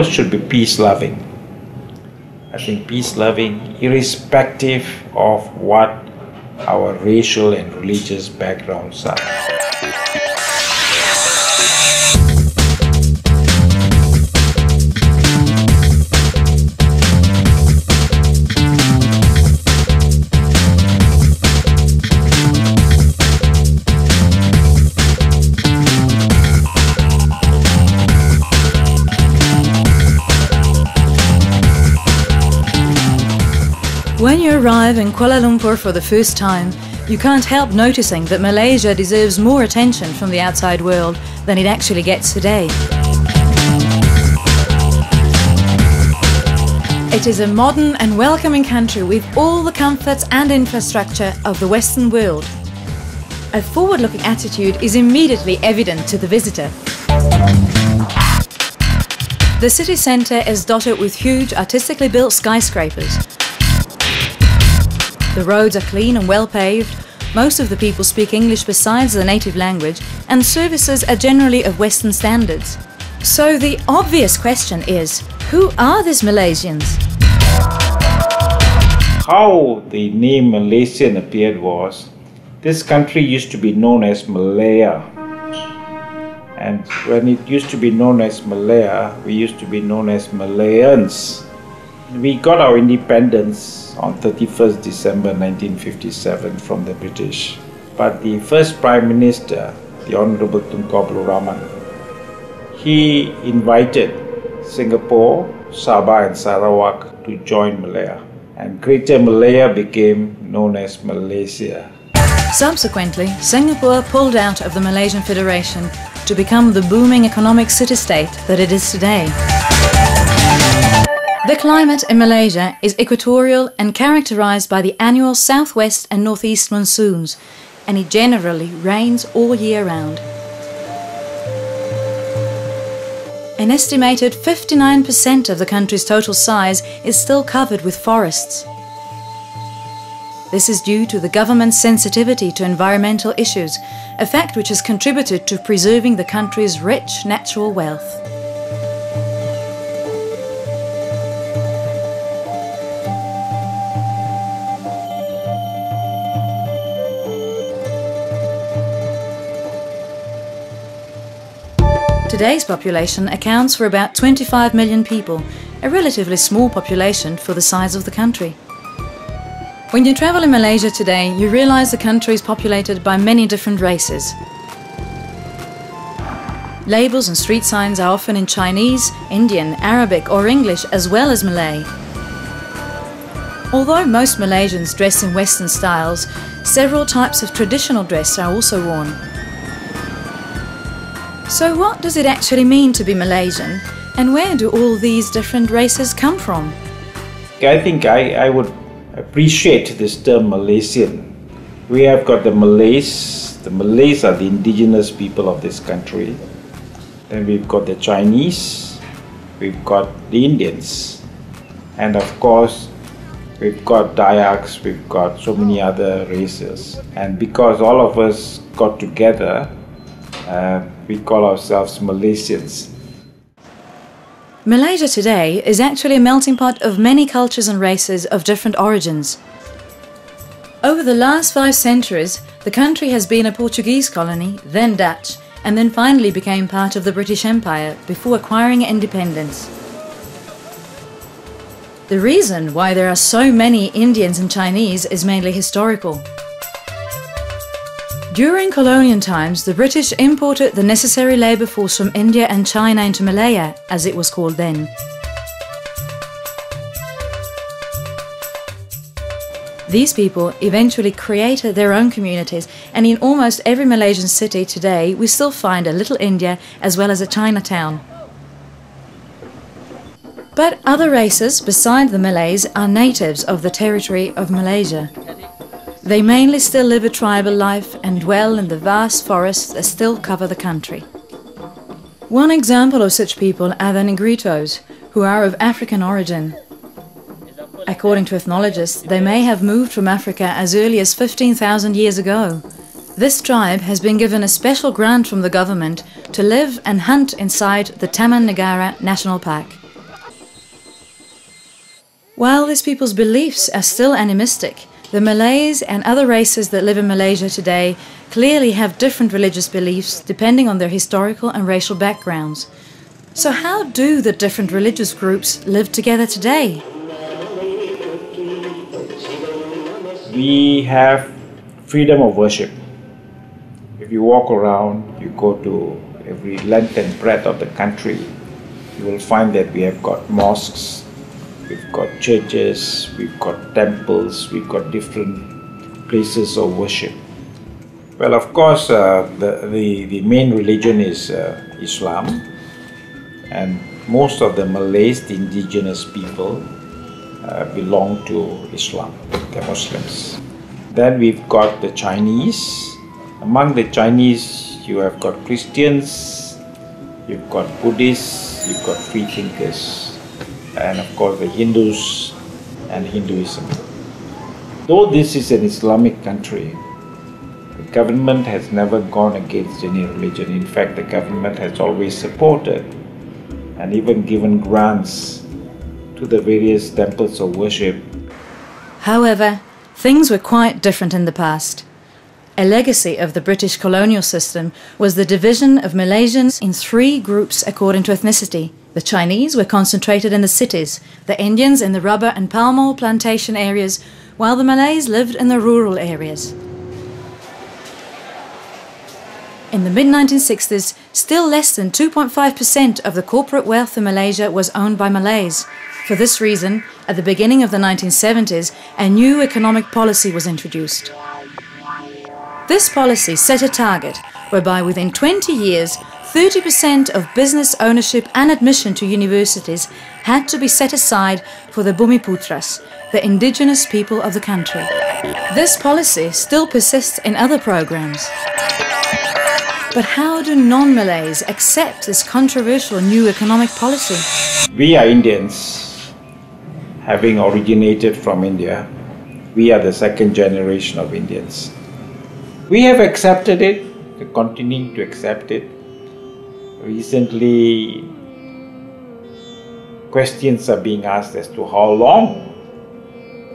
people should be peace loving. I think peace loving, irrespective of what our racial and religious backgrounds are. Arrive in Kuala Lumpur for the first time, you can't help noticing that Malaysia deserves more attention from the outside world than it actually gets today. It is a modern and welcoming country with all the comforts and infrastructure of the Western world. A forward looking attitude is immediately evident to the visitor. The city centre is dotted with huge artistically built skyscrapers the roads are clean and well paved, most of the people speak English besides the native language, and services are generally of Western standards. So the obvious question is, who are these Malaysians? How the name Malaysian appeared was, this country used to be known as Malaya. And when it used to be known as Malaya, we used to be known as Malayans. We got our independence on 31st December 1957 from the British. But the first Prime Minister, the Honorable Tunku Abdul Rahman, he invited Singapore, Sabah and Sarawak to join Malaya. And Greater Malaya became known as Malaysia. Subsequently, Singapore pulled out of the Malaysian Federation to become the booming economic city-state that it is today. The climate in Malaysia is equatorial and characterized by the annual southwest and northeast monsoons, and it generally rains all year round. An estimated 59% of the country's total size is still covered with forests. This is due to the government's sensitivity to environmental issues, a fact which has contributed to preserving the country's rich natural wealth. Today's population accounts for about 25 million people, a relatively small population for the size of the country. When you travel in Malaysia today, you realize the country is populated by many different races. Labels and street signs are often in Chinese, Indian, Arabic or English as well as Malay. Although most Malaysians dress in Western styles, several types of traditional dress are also worn. So, what does it actually mean to be Malaysian, and where do all these different races come from? I think I, I would appreciate this term Malaysian. We have got the Malays, the Malays are the indigenous people of this country. Then we've got the Chinese, we've got the Indians, and of course, we've got Dayaks, we've got so many other races. And because all of us got together, uh, we call ourselves Malaysians. Malaysia today is actually a melting pot of many cultures and races of different origins. Over the last five centuries, the country has been a Portuguese colony, then Dutch, and then finally became part of the British Empire before acquiring independence. The reason why there are so many Indians and Chinese is mainly historical. During colonial times, the British imported the necessary labour force from India and China into Malaya, as it was called then. These people eventually created their own communities, and in almost every Malaysian city today, we still find a little India as well as a Chinatown. But other races besides the Malays are natives of the territory of Malaysia. They mainly still live a tribal life and dwell in the vast forests that still cover the country. One example of such people are the Negritos, who are of African origin. According to ethnologists, they may have moved from Africa as early as 15,000 years ago. This tribe has been given a special grant from the government to live and hunt inside the Taman Negara National Park. While these people's beliefs are still animistic, the Malays and other races that live in Malaysia today clearly have different religious beliefs depending on their historical and racial backgrounds. So, how do the different religious groups live together today? We have freedom of worship. If you walk around, you go to every length and breadth of the country, you will find that we have got mosques, we've got churches, we've got temples, we've got different places of worship. Well, of course, uh, the, the, the main religion is uh, Islam, and most of the Malays, the indigenous people, uh, belong to Islam, they're Muslims. Then we've got the Chinese. Among the Chinese, you have got Christians, you've got Buddhists, you've got free thinkers, and of course the Hindus and Hinduism. Though this is an Islamic country, the government has never gone against any religion. In fact, the government has always supported and even given grants to the various temples of worship. However, things were quite different in the past. A legacy of the British colonial system was the division of Malaysians in three groups according to ethnicity. The Chinese were concentrated in the cities, the Indians in the rubber and palm oil plantation areas, while the Malays lived in the rural areas. In the mid 1960s, still less than 2.5% of the corporate wealth in Malaysia was owned by Malays. For this reason, at the beginning of the 1970s, a new economic policy was introduced. This policy set a target whereby within 20 years, 30% of business ownership and admission to universities had to be set aside for the Bumiputras, the indigenous people of the country. This policy still persists in other programs. But how do non Malays accept this controversial new economic policy? We are Indians, having originated from India. We are the second generation of Indians. We have accepted it, continuing to accept it. Recently, questions are being asked as to how long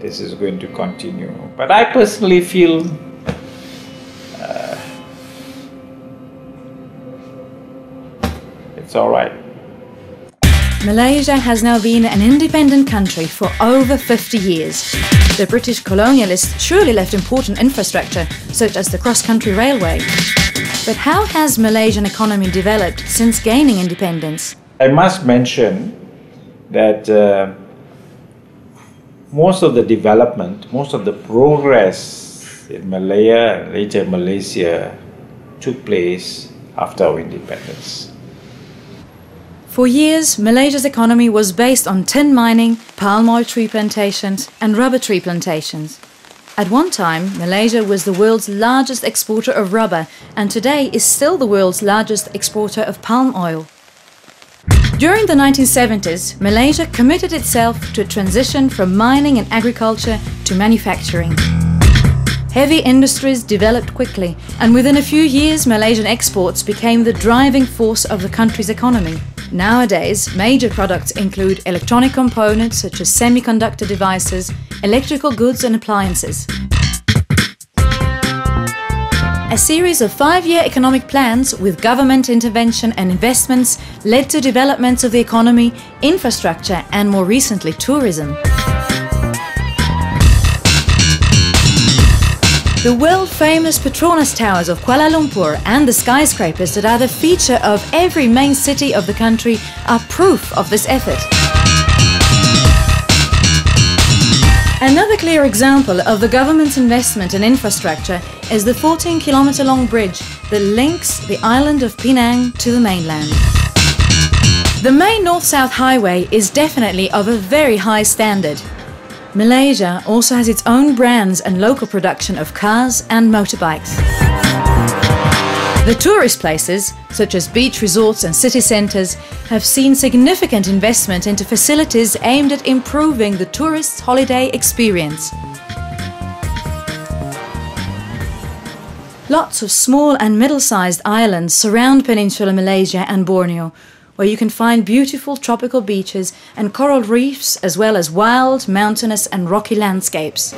this is going to continue. But I personally feel uh, it's all right. Malaysia has now been an independent country for over 50 years. The British colonialists surely left important infrastructure, such as the cross-country railway. But how has Malaysian economy developed since gaining independence? I must mention that uh, most of the development, most of the progress in Malaya and later Malaysia took place after our independence. For years, Malaysia's economy was based on tin mining, palm oil tree plantations, and rubber tree plantations. At one time, Malaysia was the world's largest exporter of rubber and today is still the world's largest exporter of palm oil. During the 1970s, Malaysia committed itself to a transition from mining and agriculture to manufacturing. Heavy industries developed quickly, and within a few years, Malaysian exports became the driving force of the country's economy. Nowadays, major products include electronic components such as semiconductor devices, electrical goods and appliances. A series of five-year economic plans with government intervention and investments led to developments of the economy, infrastructure and more recently tourism. The world famous Petronas Towers of Kuala Lumpur and the skyscrapers that are the feature of every main city of the country are proof of this effort. Another clear example of the government's investment in infrastructure is the 14 kilometer long bridge that links the island of Penang to the mainland. The main north-south highway is definitely of a very high standard Malaysia also has its own brands and local production of cars and motorbikes. The tourist places, such as beach resorts and city centres, have seen significant investment into facilities aimed at improving the tourist's holiday experience. Lots of small and middle sized islands surround Peninsular Malaysia and Borneo, where you can find beautiful tropical beaches and coral reefs, as well as wild, mountainous, and rocky landscapes.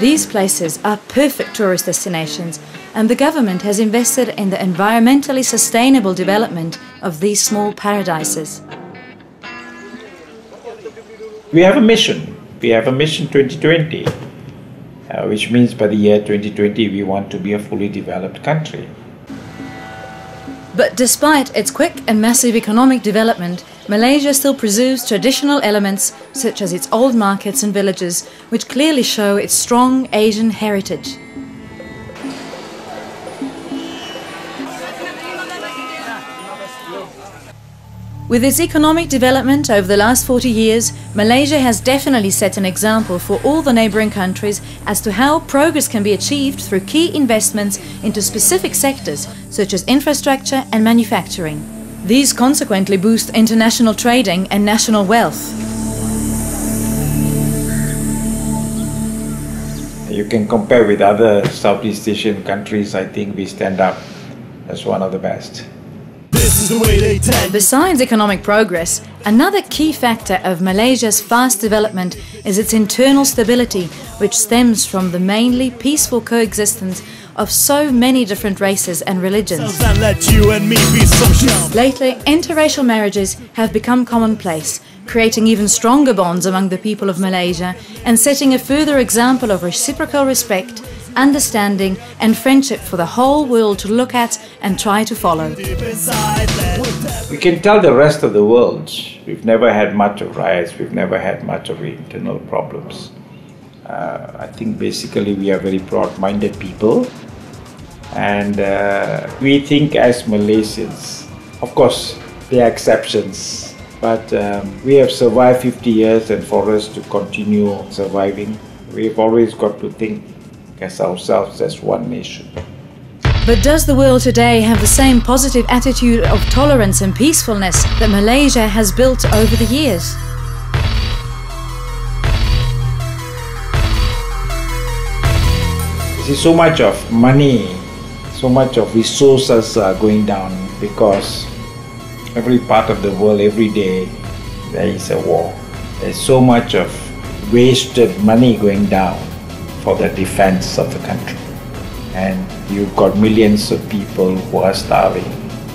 These places are perfect tourist destinations, and the government has invested in the environmentally sustainable development of these small paradises. We have a mission. We have a mission 2020, uh, which means by the year 2020 we want to be a fully developed country. But despite its quick and massive economic development, Malaysia still preserves traditional elements such as its old markets and villages, which clearly show its strong Asian heritage. With its economic development over the last 40 years, Malaysia has definitely set an example for all the neighbouring countries as to how progress can be achieved through key investments into specific sectors such as infrastructure and manufacturing. These consequently boost international trading and national wealth. You can compare with other Southeast Asian countries, I think we stand up as one of the best. Besides economic progress, another key factor of Malaysia's fast development is its internal stability, which stems from the mainly peaceful coexistence of so many different races and religions. Lately, interracial marriages have become commonplace, creating even stronger bonds among the people of Malaysia and setting a further example of reciprocal respect understanding, and friendship for the whole world to look at and try to follow. We can tell the rest of the world we've never had much of riots, we've never had much of internal problems. Uh, I think basically we are very broad minded people and uh, we think as Malaysians. Of course, there are exceptions, but um, we have survived 50 years, and for us to continue surviving, we've always got to think as ourselves as one nation. But does the world today have the same positive attitude of tolerance and peacefulness that Malaysia has built over the years? See, so much of money, so much of resources are going down because every part of the world, every day, there is a war. There's so much of wasted money going down for the defense of the country. And you've got millions of people who are starving,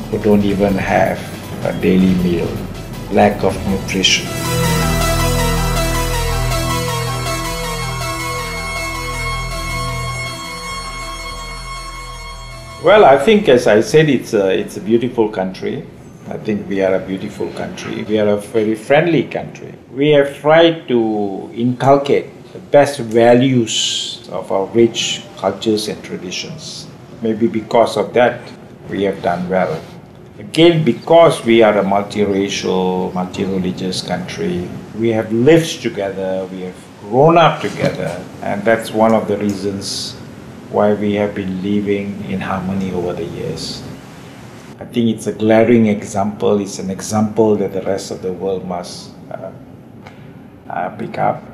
who don't even have a daily meal, lack of nutrition. Well, I think, as I said, it's a, it's a beautiful country. I think we are a beautiful country. We are a very friendly country. We have tried to inculcate the best values of our rich cultures and traditions. Maybe because of that, we have done well. Again, because we are a multiracial, multi-religious country, we have lived together, we have grown up together, and that's one of the reasons why we have been living in harmony over the years. I think it's a glaring example, it's an example that the rest of the world must uh, uh, pick up